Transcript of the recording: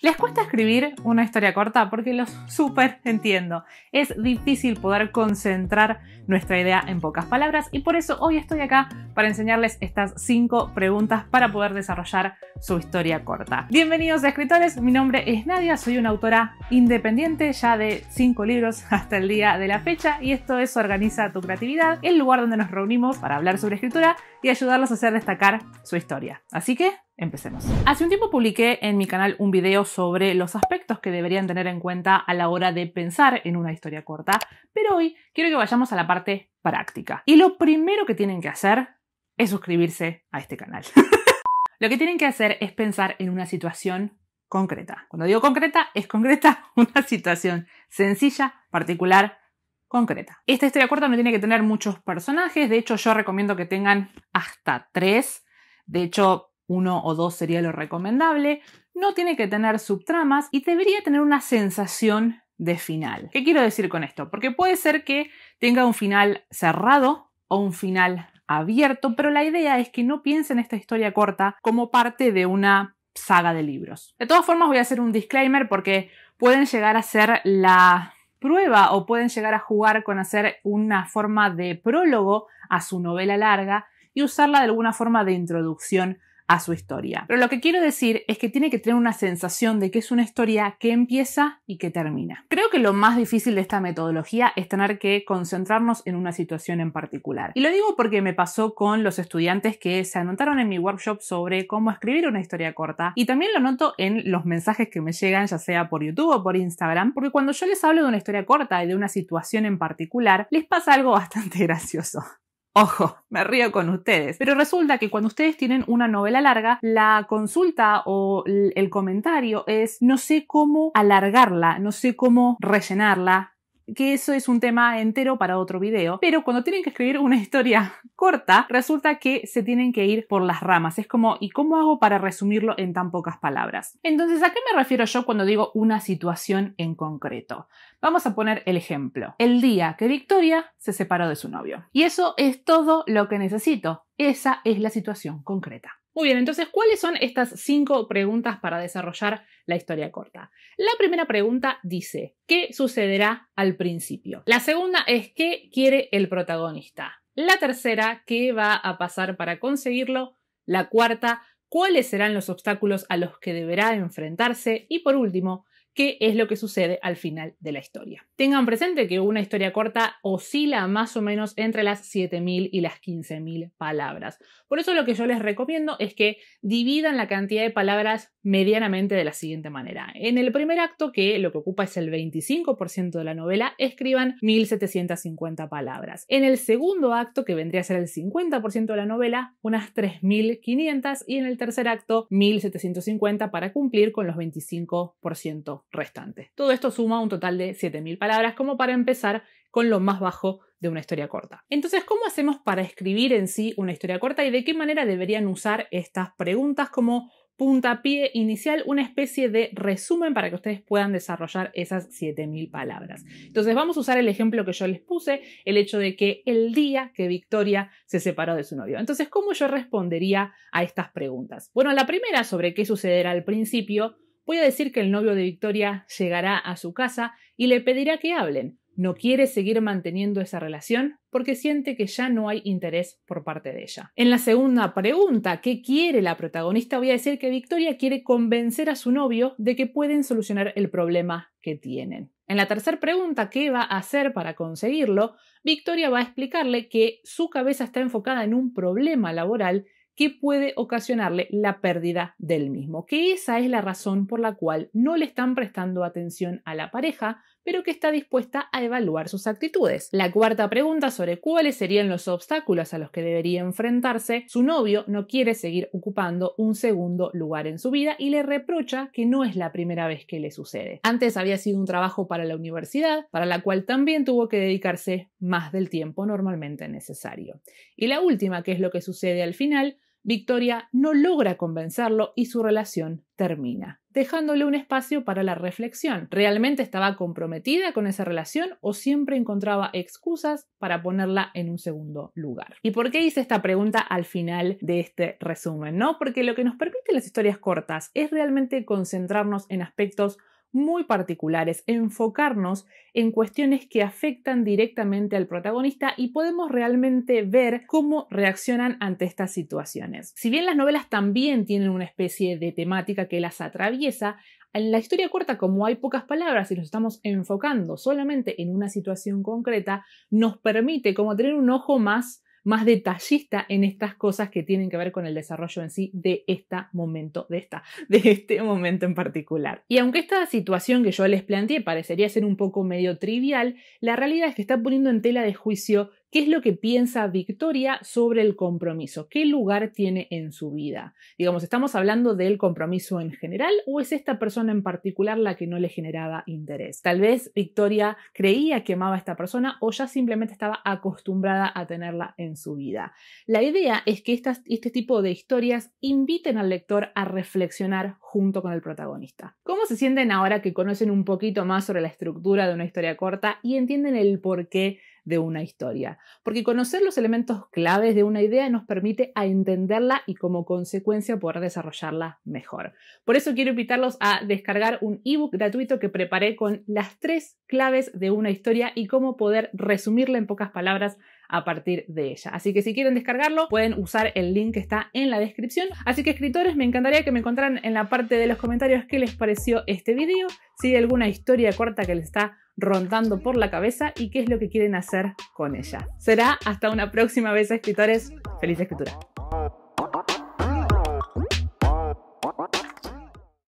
¿Les cuesta escribir una historia corta? Porque los súper entiendo. Es difícil poder concentrar nuestra idea en pocas palabras y por eso hoy estoy acá para enseñarles estas 5 preguntas para poder desarrollar su historia corta. Bienvenidos a escritores, mi nombre es Nadia, soy una autora independiente ya de 5 libros hasta el día de la fecha y esto es Organiza tu creatividad, el lugar donde nos reunimos para hablar sobre escritura y ayudarlos a hacer destacar su historia. Así que Empecemos. Hace un tiempo publiqué en mi canal un video sobre los aspectos que deberían tener en cuenta a la hora de pensar en una historia corta, pero hoy quiero que vayamos a la parte práctica. Y lo primero que tienen que hacer es suscribirse a este canal. lo que tienen que hacer es pensar en una situación concreta. Cuando digo concreta, es concreta una situación sencilla, particular, concreta. Esta historia corta no tiene que tener muchos personajes, de hecho yo recomiendo que tengan hasta tres. De hecho, uno o dos sería lo recomendable, no tiene que tener subtramas y debería tener una sensación de final. ¿Qué quiero decir con esto? Porque puede ser que tenga un final cerrado o un final abierto, pero la idea es que no piensen esta historia corta como parte de una saga de libros. De todas formas voy a hacer un disclaimer porque pueden llegar a ser la prueba o pueden llegar a jugar con hacer una forma de prólogo a su novela larga y usarla de alguna forma de introducción a su historia. Pero lo que quiero decir es que tiene que tener una sensación de que es una historia que empieza y que termina. Creo que lo más difícil de esta metodología es tener que concentrarnos en una situación en particular. Y lo digo porque me pasó con los estudiantes que se anotaron en mi workshop sobre cómo escribir una historia corta y también lo noto en los mensajes que me llegan ya sea por YouTube o por Instagram, porque cuando yo les hablo de una historia corta y de una situación en particular, les pasa algo bastante gracioso. Ojo, me río con ustedes. Pero resulta que cuando ustedes tienen una novela larga, la consulta o el comentario es no sé cómo alargarla, no sé cómo rellenarla, que eso es un tema entero para otro video, pero cuando tienen que escribir una historia corta, resulta que se tienen que ir por las ramas. Es como, ¿y cómo hago para resumirlo en tan pocas palabras? Entonces, ¿a qué me refiero yo cuando digo una situación en concreto? Vamos a poner el ejemplo. El día que Victoria se separó de su novio. Y eso es todo lo que necesito. Esa es la situación concreta. Muy bien, entonces, ¿cuáles son estas cinco preguntas para desarrollar la historia corta? La primera pregunta dice, ¿qué sucederá al principio? La segunda es, ¿qué quiere el protagonista? La tercera, ¿qué va a pasar para conseguirlo? La cuarta, ¿cuáles serán los obstáculos a los que deberá enfrentarse? Y por último, qué es lo que sucede al final de la historia. Tengan presente que una historia corta oscila más o menos entre las 7.000 y las 15.000 palabras. Por eso lo que yo les recomiendo es que dividan la cantidad de palabras medianamente de la siguiente manera. En el primer acto, que lo que ocupa es el 25% de la novela, escriban 1.750 palabras. En el segundo acto, que vendría a ser el 50% de la novela, unas 3.500 y en el tercer acto 1.750 para cumplir con los 25% restante. Todo esto suma un total de 7.000 palabras como para empezar con lo más bajo de una historia corta. Entonces, ¿cómo hacemos para escribir en sí una historia corta y de qué manera deberían usar estas preguntas como puntapié inicial, una especie de resumen para que ustedes puedan desarrollar esas 7000 palabras. Entonces vamos a usar el ejemplo que yo les puse, el hecho de que el día que Victoria se separó de su novio. Entonces, ¿cómo yo respondería a estas preguntas? Bueno, la primera sobre qué sucederá al principio Voy a decir que el novio de Victoria llegará a su casa y le pedirá que hablen. No quiere seguir manteniendo esa relación porque siente que ya no hay interés por parte de ella. En la segunda pregunta, ¿qué quiere la protagonista? Voy a decir que Victoria quiere convencer a su novio de que pueden solucionar el problema que tienen. En la tercera pregunta, ¿qué va a hacer para conseguirlo? Victoria va a explicarle que su cabeza está enfocada en un problema laboral que puede ocasionarle la pérdida del mismo, que esa es la razón por la cual no le están prestando atención a la pareja, pero que está dispuesta a evaluar sus actitudes. La cuarta pregunta sobre cuáles serían los obstáculos a los que debería enfrentarse, su novio no quiere seguir ocupando un segundo lugar en su vida y le reprocha que no es la primera vez que le sucede. Antes había sido un trabajo para la universidad, para la cual también tuvo que dedicarse más del tiempo normalmente necesario. Y la última, que es lo que sucede al final, Victoria no logra convencerlo y su relación termina. Dejándole un espacio para la reflexión. ¿Realmente estaba comprometida con esa relación o siempre encontraba excusas para ponerla en un segundo lugar? ¿Y por qué hice esta pregunta al final de este resumen? ¿No? Porque lo que nos permite las historias cortas es realmente concentrarnos en aspectos muy particulares, enfocarnos en cuestiones que afectan directamente al protagonista y podemos realmente ver cómo reaccionan ante estas situaciones. Si bien las novelas también tienen una especie de temática que las atraviesa, en la historia corta, como hay pocas palabras y nos estamos enfocando solamente en una situación concreta, nos permite como tener un ojo más más detallista en estas cosas que tienen que ver con el desarrollo en sí de este momento, de esta, de este momento en particular. Y aunque esta situación que yo les planteé parecería ser un poco medio trivial, la realidad es que está poniendo en tela de juicio ¿Qué es lo que piensa Victoria sobre el compromiso? ¿Qué lugar tiene en su vida? Digamos, ¿estamos hablando del compromiso en general o es esta persona en particular la que no le generaba interés? Tal vez Victoria creía que amaba a esta persona o ya simplemente estaba acostumbrada a tenerla en su vida. La idea es que este tipo de historias inviten al lector a reflexionar junto con el protagonista. ¿Cómo se sienten ahora que conocen un poquito más sobre la estructura de una historia corta y entienden el porqué de una historia, porque conocer los elementos claves de una idea nos permite a entenderla y como consecuencia poder desarrollarla mejor. Por eso quiero invitarlos a descargar un ebook gratuito que preparé con las tres claves de una historia y cómo poder resumirla en pocas palabras a partir de ella. Así que si quieren descargarlo, pueden usar el link que está en la descripción. Así que escritores, me encantaría que me contaran en la parte de los comentarios qué les pareció este video, si hay alguna historia corta que les está rondando por la cabeza y qué es lo que quieren hacer con ella. Será hasta una próxima vez, escritores. Feliz escritura.